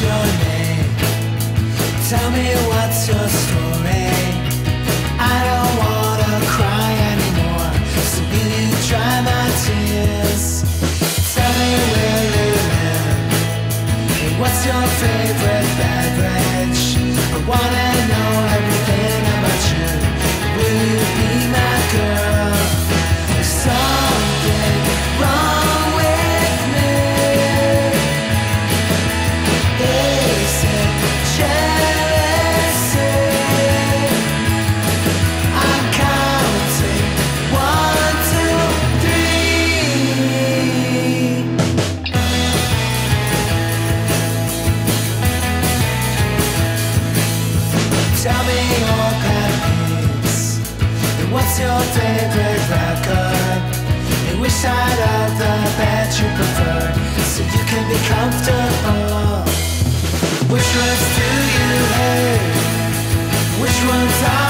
what's your name? Tell me what's your story? I don't wanna cry anymore, so will you dry my tears? Tell me where you live, what's your favorite? What's your favorite record? And which side of the bed you prefer? So you can be comfortable. Which ones do you hate? Which ones are